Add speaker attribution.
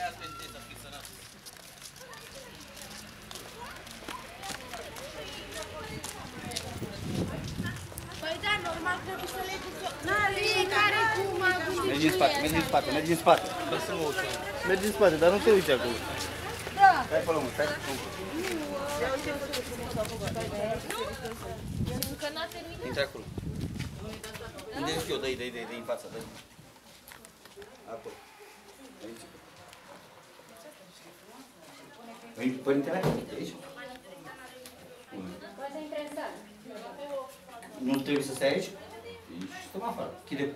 Speaker 1: Real bendita,
Speaker 2: Mergi în spate, mergi în spate, mergi în spate. Mergi în spate, dar nu te uiți acolo. Da. Stai pe lungul, stai pe lungul.
Speaker 1: Încă n-a terminat.
Speaker 2: Intră acolo. Unde zic eu, dă-i, dă-i, dă-i, dă-i în fața, dă-i. Acolo. Aici. Veni părintele aici? Unde? Nu trebuie să stai aici? Aici stăm afară. Chide